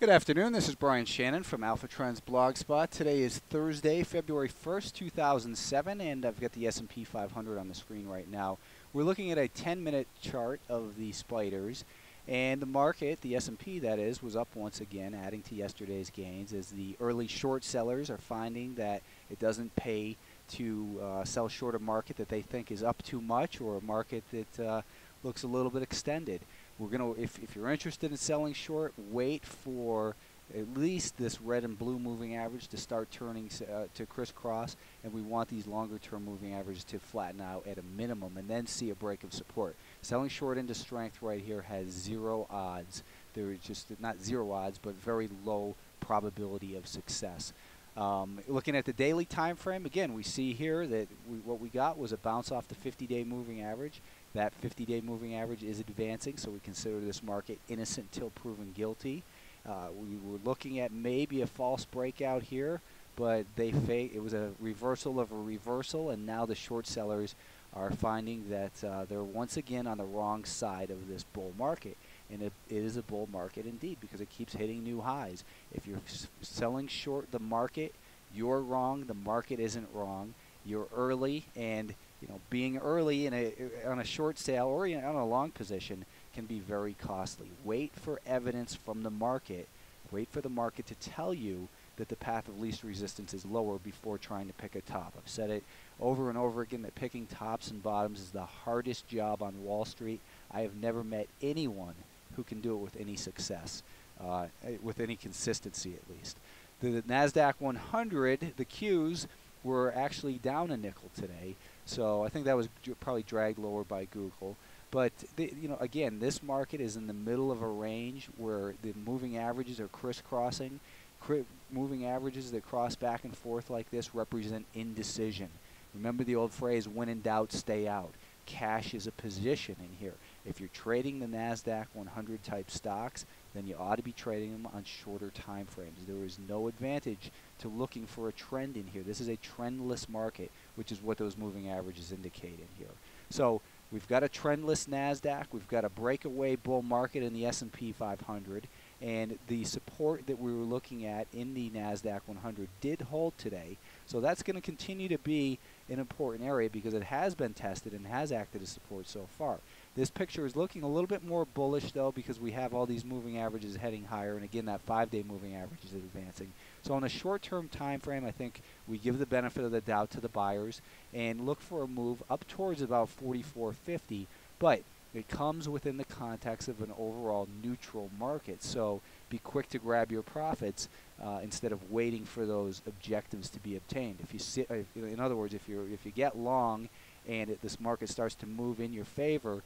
Good afternoon. This is Brian Shannon from Alpha Trends Blogspot. Today is Thursday, February 1st, 2007, and I've got the S&P 500 on the screen right now. We're looking at a 10-minute chart of the spiders, and the market, the S&P that is, was up once again, adding to yesterday's gains as the early short sellers are finding that it doesn't pay to uh, sell short a market that they think is up too much or a market that uh, looks a little bit extended. We're going to, if, if you're interested in selling short, wait for at least this red and blue moving average to start turning uh, to crisscross, and we want these longer term moving averages to flatten out at a minimum and then see a break of support. Selling short into strength right here has zero odds. There is just not zero odds, but very low probability of success. Um, looking at the daily time frame, again, we see here that we, what we got was a bounce off the 50-day moving average. That 50-day moving average is advancing, so we consider this market innocent till proven guilty. Uh, we were looking at maybe a false breakout here, but they it was a reversal of a reversal, and now the short sellers are finding that uh, they're once again on the wrong side of this bull market. And it, it is a bull market indeed because it keeps hitting new highs. If you're selling short the market, you're wrong. The market isn't wrong. You're early, and you know, being early in a, on a short sale or on a long position can be very costly. Wait for evidence from the market. Wait for the market to tell you that the path of least resistance is lower before trying to pick a top. I've said it over and over again that picking tops and bottoms is the hardest job on Wall Street. I have never met anyone who can do it with any success, uh, with any consistency at least. The, the NASDAQ 100, the Qs, were actually down a nickel today. So I think that was probably dragged lower by Google. But the, you know, again, this market is in the middle of a range where the moving averages are crisscrossing. Cri moving averages that cross back and forth like this represent indecision. Remember the old phrase, when in doubt, stay out. Cash is a position in here. If you're trading the NASDAQ 100 type stocks, then you ought to be trading them on shorter time frames. There is no advantage to looking for a trend in here. This is a trendless market, which is what those moving averages indicate in here. So we've got a trendless NASDAQ. We've got a breakaway bull market in the S&P 500. And the support that we were looking at in the NASDAQ 100 did hold today. So that's going to continue to be an important area because it has been tested and has acted as support so far. This picture is looking a little bit more bullish though because we have all these moving averages heading higher and again that five-day moving average is advancing. So on a short-term time frame I think we give the benefit of the doubt to the buyers and look for a move up towards about 44.50 but it comes within the context of an overall neutral market. So be quick to grab your profits uh, instead of waiting for those objectives to be obtained. If you sit, uh, in other words, if you if you get long and it, this market starts to move in your favor,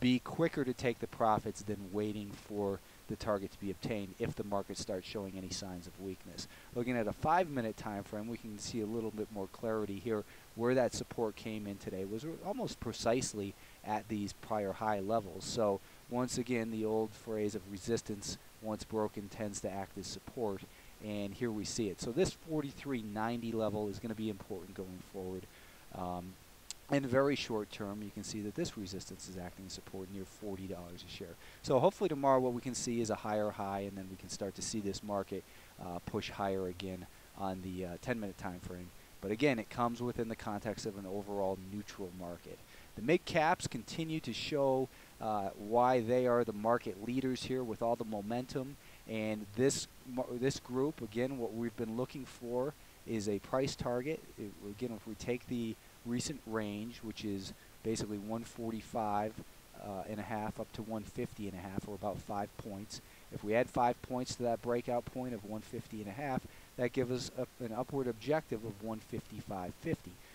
be quicker to take the profits than waiting for the target to be obtained if the market starts showing any signs of weakness. Looking at a five minute time frame, we can see a little bit more clarity here where that support came in today was almost precisely at these prior high levels. So once again, the old phrase of resistance once broken tends to act as support and here we see it. So this 43.90 level is going to be important going forward. Um, in very short term, you can see that this resistance is acting as support near $40 a share. So hopefully tomorrow what we can see is a higher high and then we can start to see this market uh, push higher again on the 10-minute uh, time frame. But again, it comes within the context of an overall neutral market. The mid caps continue to show uh, why they are the market leaders here with all the momentum. And this this group, again, what we've been looking for is a price target. It, again, if we take the recent range, which is basically 145 uh, and a half up to 150 and a half, or about five points. If we add five points to that breakout point of 150 and a half, that gives us a, an upward objective of 155.50.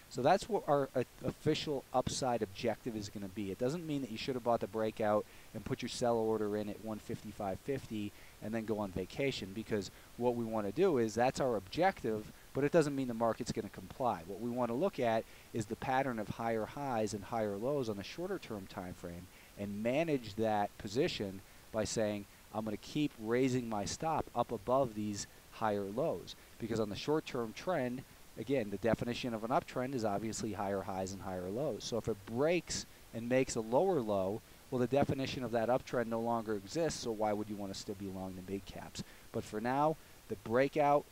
So that's what our uh, official upside objective is going to be. It doesn't mean that you should have bought the breakout and put your sell order in at 155.50 and then go on vacation because what we want to do is that's our objective but it doesn't mean the market's going to comply. What we want to look at is the pattern of higher highs and higher lows on a shorter term time frame and manage that position by saying I'm going to keep raising my stop up above these higher lows because on the short term trend again the definition of an uptrend is obviously higher highs and higher lows so if it breaks and makes a lower low well, the definition of that uptrend no longer exists, so why would you want to still be long the big caps? But for now, the breakout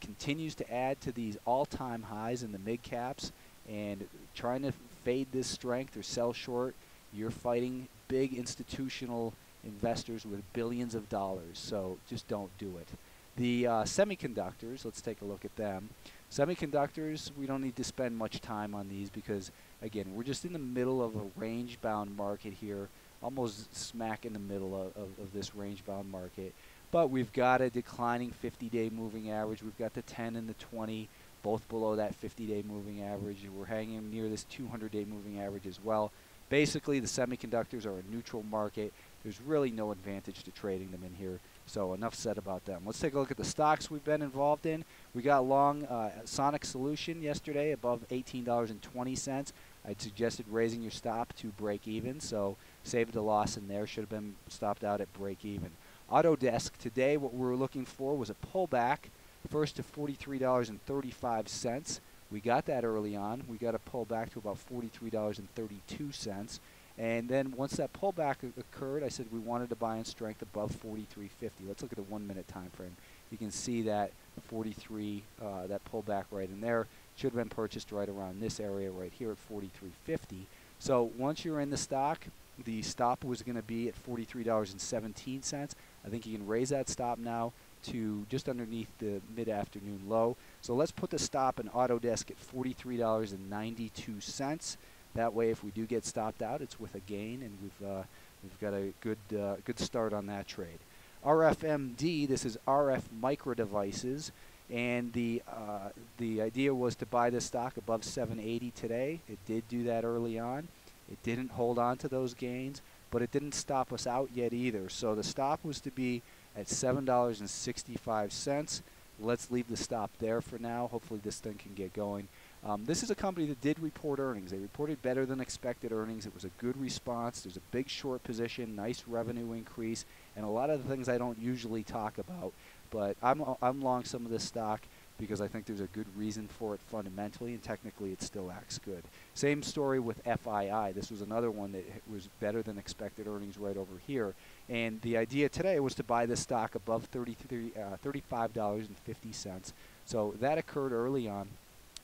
continues to add to these all-time highs in the mid caps and trying to fade this strength or sell short, you're fighting big institutional investors with billions of dollars. So just don't do it. The uh, semiconductors, let's take a look at them. Semiconductors, we don't need to spend much time on these because, again, we're just in the middle of a range-bound market here, almost smack in the middle of, of, of this range-bound market. But we've got a declining 50-day moving average. We've got the 10 and the 20 both below that 50-day moving average. We're hanging near this 200-day moving average as well. Basically, the semiconductors are a neutral market. There's really no advantage to trading them in here. So enough said about them. Let's take a look at the stocks we've been involved in. We got long uh, Sonic Solution yesterday above $18.20. I'd suggested raising your stop to break even. So saved the loss in there. Should have been stopped out at break even. Autodesk today, what we were looking for was a pullback first to $43.35. We got that early on. We got a pullback to about $43.32. And then once that pullback occurred, I said we wanted to buy in strength above 43.50. Let's look at the one minute time frame. You can see that 43, uh, that pullback right in there should have been purchased right around this area right here at 43.50. So once you're in the stock, the stop was going to be at $43.17. I think you can raise that stop now to just underneath the mid-afternoon low. So let's put the stop in Autodesk at $43.92. That way, if we do get stopped out, it's with a gain, and we've uh, we've got a good uh, good start on that trade. RFMD, this is RF Micro Devices, and the uh, the idea was to buy this stock above 780 today. It did do that early on. It didn't hold on to those gains, but it didn't stop us out yet either. So the stop was to be at $7.65. Let's leave the stop there for now. Hopefully this thing can get going. Um, this is a company that did report earnings. They reported better than expected earnings. It was a good response. There's a big short position, nice revenue increase, and a lot of the things I don't usually talk about. But I'm, I'm long some of this stock because I think there's a good reason for it fundamentally, and technically it still acts good. Same story with FII. This was another one that was better than expected earnings right over here. And the idea today was to buy this stock above 33, uh, $35.50. So that occurred early on.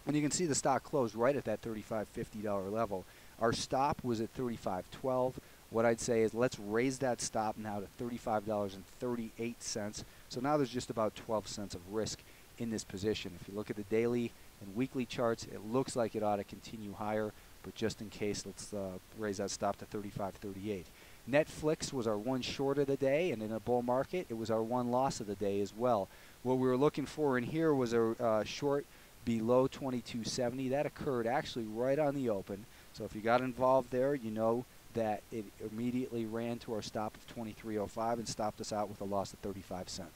And you can see the stock closed right at that $35, $50 level. Our stop was at $35.12. What I'd say is let's raise that stop now to $35.38. So now there's just about 12 cents of risk in this position. If you look at the daily and weekly charts, it looks like it ought to continue higher, but just in case, let's uh, raise that stop to 35.38. Netflix was our one short of the day, and in a bull market, it was our one loss of the day as well. What we were looking for in here was a uh, short below 2270. That occurred actually right on the open. So if you got involved there, you know that it immediately ran to our stop of 2305 and stopped us out with a loss of 35 cents.